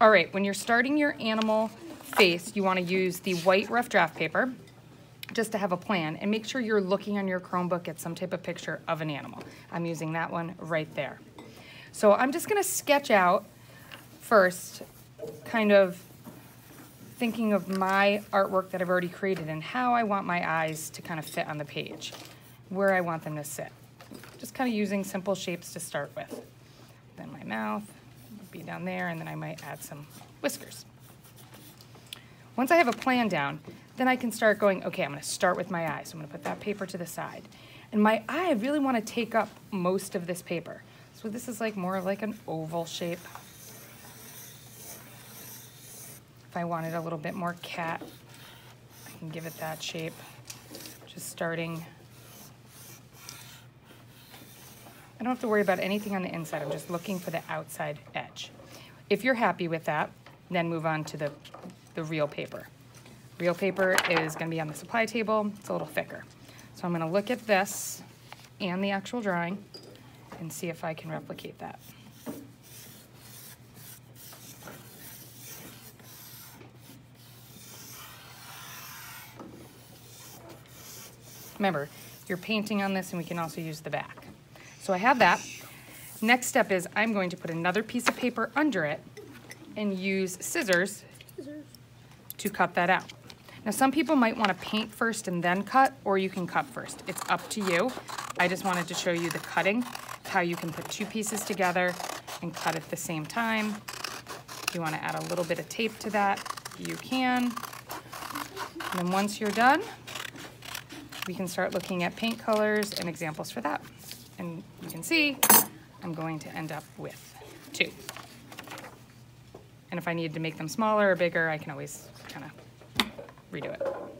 All right, when you're starting your animal face, you wanna use the white rough draft paper just to have a plan and make sure you're looking on your Chromebook at some type of picture of an animal. I'm using that one right there. So I'm just gonna sketch out first, kind of thinking of my artwork that I've already created and how I want my eyes to kind of fit on the page, where I want them to sit. Just kind of using simple shapes to start with. Then my mouth be down there, and then I might add some whiskers. Once I have a plan down, then I can start going, okay, I'm gonna start with my eye. So I'm gonna put that paper to the side. And my eye, I really wanna take up most of this paper. So this is like more like an oval shape. If I wanted a little bit more cat, I can give it that shape. Just starting. I don't have to worry about anything on the inside. I'm just looking for the outside edge. If you're happy with that, then move on to the, the real paper. Real paper is gonna be on the supply table. It's a little thicker. So I'm gonna look at this and the actual drawing and see if I can replicate that. Remember, you're painting on this and we can also use the back. So I have that. Next step is I'm going to put another piece of paper under it and use scissors to cut that out. Now some people might want to paint first and then cut, or you can cut first. It's up to you. I just wanted to show you the cutting, how you can put two pieces together and cut at the same time. If you want to add a little bit of tape to that, you can. And then once you're done, we can start looking at paint colors and examples for that. And you can see, I'm going to end up with two. And if I need to make them smaller or bigger, I can always kind of redo it.